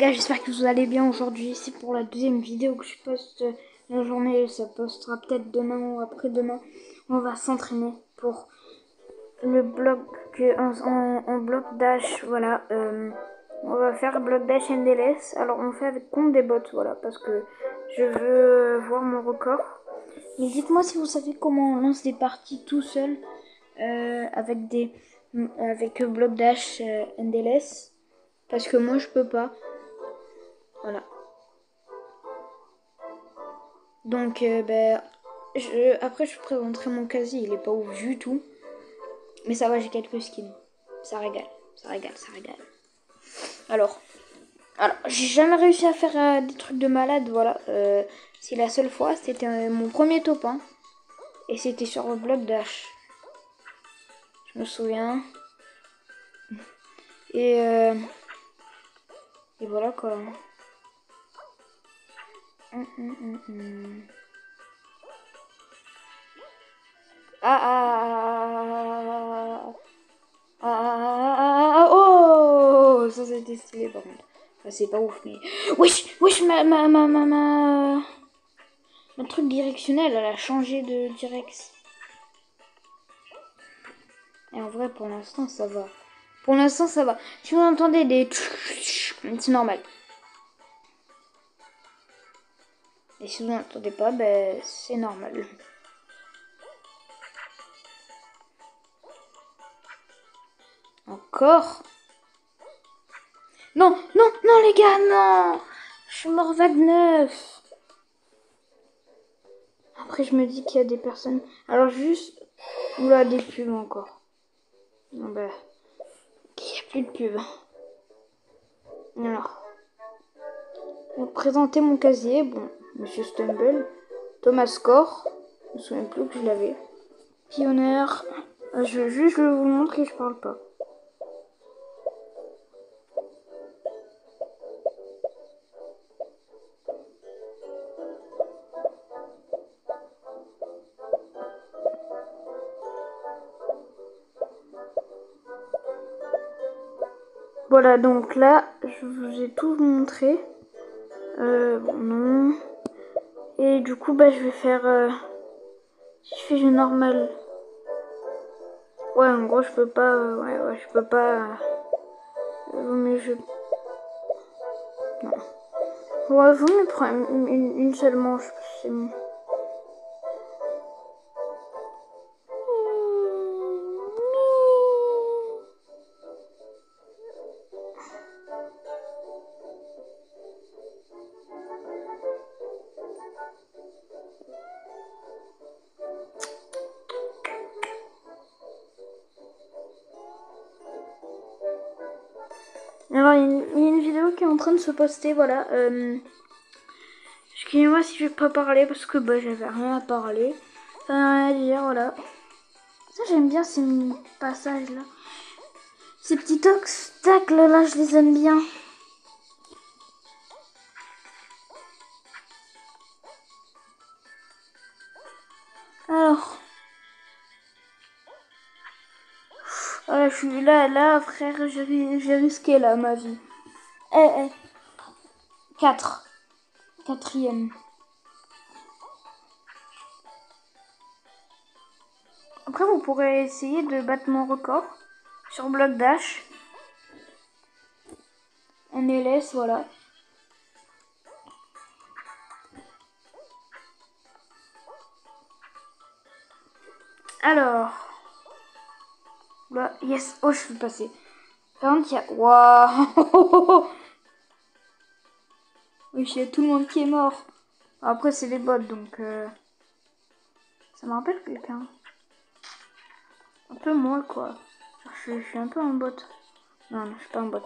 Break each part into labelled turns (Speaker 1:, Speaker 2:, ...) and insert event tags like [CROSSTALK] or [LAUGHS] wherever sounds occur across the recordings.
Speaker 1: Gars, j'espère que vous allez bien aujourd'hui. C'est pour la deuxième vidéo que je poste la journée. Ça postera peut-être demain ou après-demain. On va s'entraîner pour le bloc en, en, bloc dash. Voilà. Euh, on va faire bloc dash NDLS. Alors on fait avec compte des bots. Voilà. Parce que je veux voir mon record. Mais dites-moi si vous savez comment on lance des parties tout seul. Euh, avec des avec bloc dash euh, NDLS. Parce que moi je peux pas. Voilà. Donc, euh, ben, je, après, je présenterai mon casier. Il est pas ouf du tout. Mais ça va, j'ai quelques skins. Ça régale, ça régale, ça régale. Alors, alors j'ai jamais réussi à faire euh, des trucs de malade. Voilà. Euh, c'est la seule fois. C'était mon premier top 1. Et c'était sur le bloc dash. Je me souviens. Et, et voilà quoi. Ah, ah, ah, ah, oh, ça c'était stylé par contre. c'est pas ouf, mais. Wesh, wesh, ma, ma, ma, ma, ma. Ma truc directionnel, elle a changé de direction. Et en vrai, pour l'instant, ça va. Pour l'instant, ça va. Si vous entendez des. C'est normal. Et si vous n'entendez pas, ben, c'est normal. Encore? Non, non, non les gars, non Je suis mort vague neuf. Après, je me dis qu'il y a des personnes... Alors, juste... Oula, des pubs encore. Non, ben... Il n'y a plus de pubs. Alors... Présenter mon casier, bon... Monsieur Stumble, Thomas Core, je me souviens plus que je l'avais. Pionnier, euh, je juste je vous montrer, je parle pas. Voilà, donc là, je vous ai tout montré. Euh, bon, non. Et du coup, bah, je vais faire... Euh, si je fais du normal. Ouais, en gros, je peux pas... Euh, ouais, ouais, je peux pas... Euh, je... Ouais, vous me prendre une, une, une seule manche, c'est Alors, il y, a une vidéo qui est en train de se poster, voilà. Euh, Excusez-moi si je vais pas parler parce que bah, j'avais rien à parler. Ça n'a rien à dire, voilà. Ça, j'aime bien ces passages-là. Ces petits obstacles là, je les aime bien. Alors. Je suis là, là, frère, j'ai risqué là ma vie. Eh, eh. 4. Quatrième. Après, vous pourrez essayer de battre mon record sur bloc dash. NLS, voilà. Alors. Bah, yes. Oh, je suis passé. Par contre, il y a... Waouh [LAUGHS] Oui, il y a tout le monde qui est mort. Après, c'est les bots, donc... Euh, ça me rappelle quelqu'un. Un peu moi, quoi. Je, suis un peu un bot. Non, non, je suis pas un bot.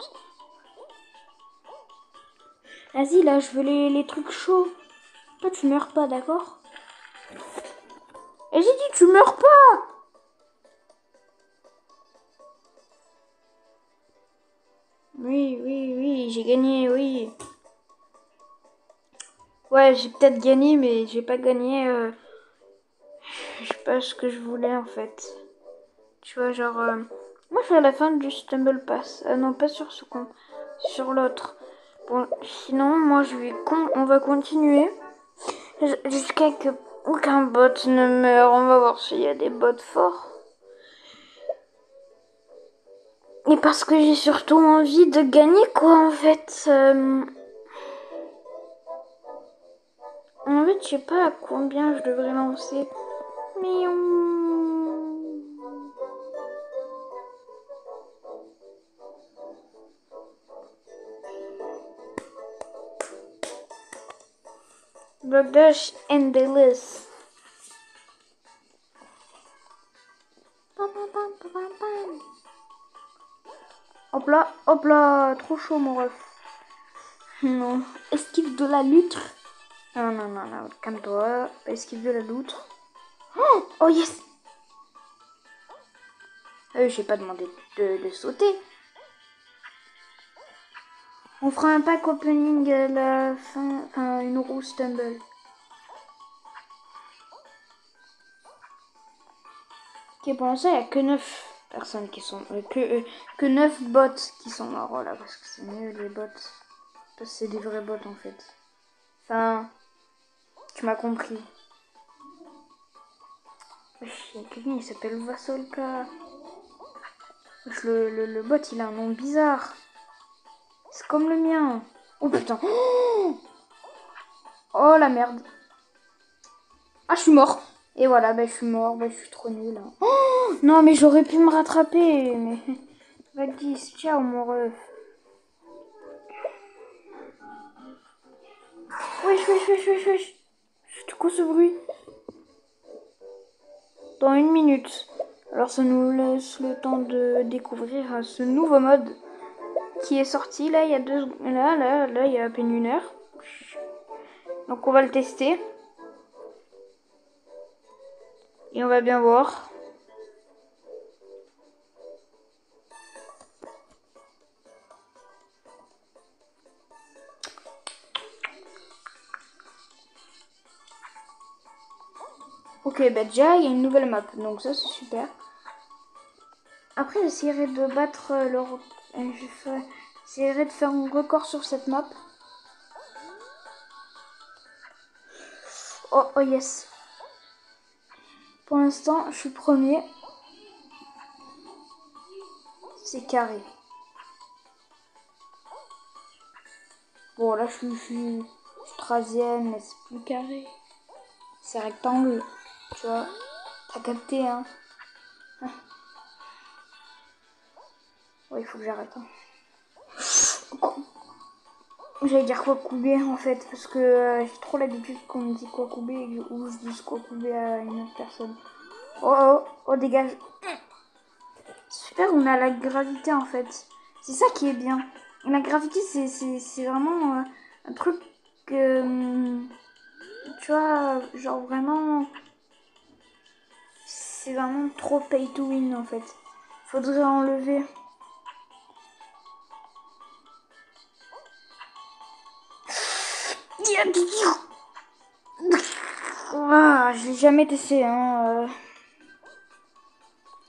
Speaker 1: Vas-y, là, je veux les, les trucs chauds. Toi, tu meurs pas, d'accord? Et j'ai dit, tu meurs pas Oui, oui, oui, j'ai gagné, oui. Ouais, j'ai peut-être gagné, mais j'ai pas gagné. Euh... Je sais pas ce que je voulais en fait. Tu vois, genre. Euh... Moi, je suis à la fin du Stumble Pass. Euh, non, pas sur ce compte. Sur l'autre. Bon, sinon, moi, je vais con on va continuer jusqu'à que aucun bot ne meurt. On va voir s'il y a des bots forts. Et parce que j'ai surtout envie de gagner, quoi, en fait. Euh, en fait, je sais pas à combien je devrais lancer. Mais Dash and Dallas. Hop là, hop là, trop chaud mon ref. Non. Esquive de la loutre. Non, non, non, non, calme-toi. Esquive de la loutre. Oh, oh yes euh, J'ai pas demandé de, de, sauter. On fera un pack opening à la fin, enfin une roue stumble. Ok, pour l'instant, il n'y a que 9 personnes qui sont. Euh, que, euh, que 9 bots qui sont morts. là, parce que c'est mieux les bots. Parce que c'est des vrais bots en fait. Enfin, tu m'as compris. Quelqu'un il s'appelle Vasolka. Le, le, bot il a un nom bizarre. C'est comme le mien. Oh putain. [GASPS] Oh la merde. Ah je suis mort. Et voilà, bah, je suis mort, bah, je suis trop nul. Hein. Non, mais j'aurais pu me rattraper. Mais [LAUGHS] vas-y, ciao mon ref. Wesh, wesh, wesh, wesh, wesh. C'est quoi ce bruit? Dans une minute. Alors ça nous laisse le temps de découvrir ce nouveau mode qui est sorti là il y a deux là là là il y a à peine une heure. Donc on va le tester. Et on va bien voir. Ok, bah déjà, il y a une nouvelle map, donc ça c'est super. Après, j'essaierai de battre le... Euh, j'essaierai de faire un record sur cette map. Oh, oh yes. Pour l'instant, je suis premier. C'est carré. Bon, là, je suis, troisième, mais c'est plus carré. C'est rectangle. Tu vois T'as capté, hein, ah. il faut que j'arrête. Hein. J'allais dire quoi couper en fait, parce que euh, j'ai trop l'habitude qu'on me dit quoi couper ou je dis quoi couper à une autre personne. Oh oh, oh dégage. Super, on a la gravité en fait. C'est ça qui est bien. La gravité, c'est vraiment euh, un truc que. Hum, tu vois, genre vraiment. C'est vraiment trop pay to win en fait. Faudrait enlever. Ah, je l'ai jamais testé. Hein.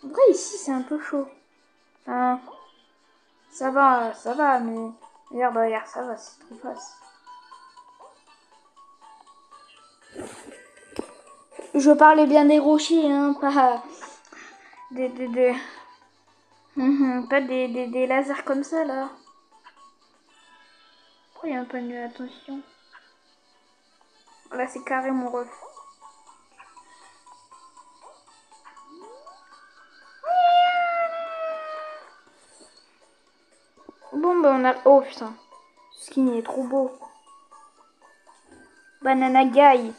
Speaker 1: En vrai, ici, c'est un peu chaud. Ça va, ça va, mais regarde, regarde, ça va, c'est trop facile. Je parlais bien des rochers, hein, pas des, des, des... pas des, lasers comme ça, là. Pourquoi il y a un peu attention Là, c'est carré mon ref. Bon, bah, on a. Oh putain. Ce skin est trop beau. Banana Guy.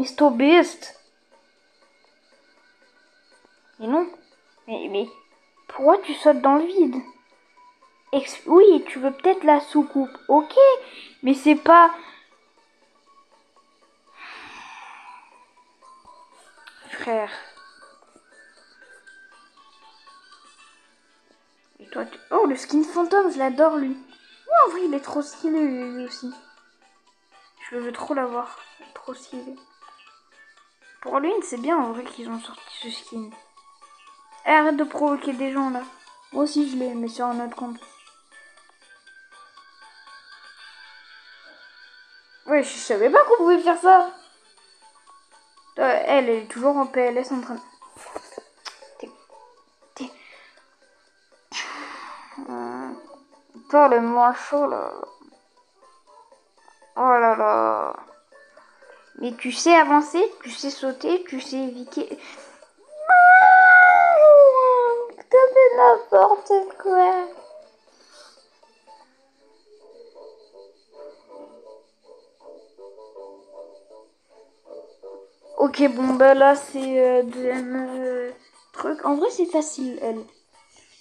Speaker 1: Mmh, Mr. Beast. Et non. Mais, mais pourquoi tu sautes dans le vide? Oui, tu veux peut-être la soucoupe. Ok, mais c'est pas... Frère. Et toi. Oh, le skin fantôme, je l'adore, lui. Oh, en vrai, il est trop stylé, lui aussi. Je veux trop l'avoir. Trop stylé. Pour lui, c'est bien, en vrai, qu'ils ont sorti ce skin. Eh, arrête de provoquer des gens, là. Moi aussi je l'ai, mais sur un autre compte. Ouais, je savais pas qu'on pouvait faire ça. Euh, elle, est toujours en PLS en train de... Putain, le manchot là. Oh là là. Mais tu sais avancer, tu sais sauter, tu sais éviter. T'as fait n'importe quoi. Ok, bon, bah là, c'est euh, deuxième euh, truc. En vrai, c'est facile, elle.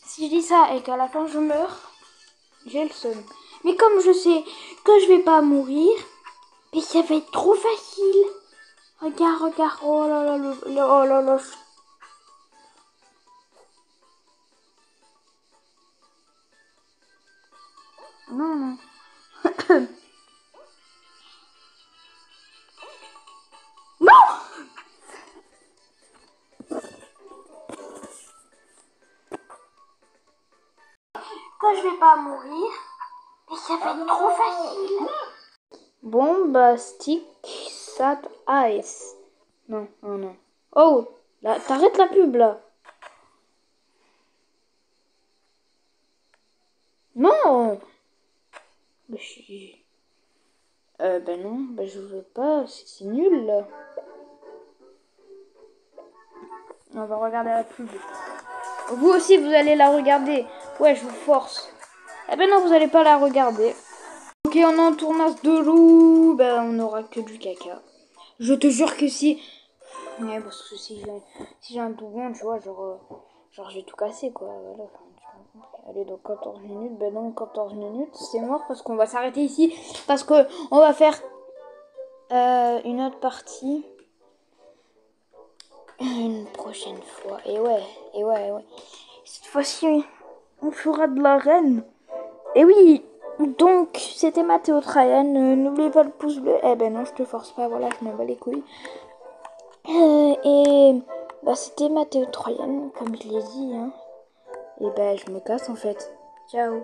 Speaker 1: Si je dis ça et qu'à la fin, je meurs, j'ai le seum. Mais comme je sais que je vais pas mourir, mais ça va être trop facile. Regarde, regarde. Oh là là, le, oh là là. Non, non. [COUGHS] que je vais pas mourir. Mais ça va être trop facile. Bon, bah, stick, sat, ice. Non, non, non. Oh, là, t'arrêtes la pub, là. Non bah, je Euh, ben non, ben je veux pas, c'est nul, là. On va regarder la pub. Vous aussi, vous allez la regarder. Ouais, je vous force. Eh ben non, vous allez pas la regarder. Ok, on est en tournage de loup. Ben, on aura que du caca. Je te jure que si... Ouais, parce que si j'ai si un doublon, tu vois, genre... Euh, genre, j'ai tout cassé, quoi. Voilà. Allez, donc 14 minutes. Ben non, 14 minutes, c'est mort parce qu'on va s'arrêter ici. Parce que on va faire euh, une autre partie une prochaine fois. Et ouais, et ouais, ouais. Cette fois-ci, on fera de la reine. Et oui, donc c'était Mathéo Trayan. N'oubliez pas le pouce bleu. Eh ben non, je te force pas. Voilà, je m'en bats les couilles. Euh, et bah c'était Mathéo Troyan, comme je l'ai dit. Hein. Et ben je me casse en fait. Ciao.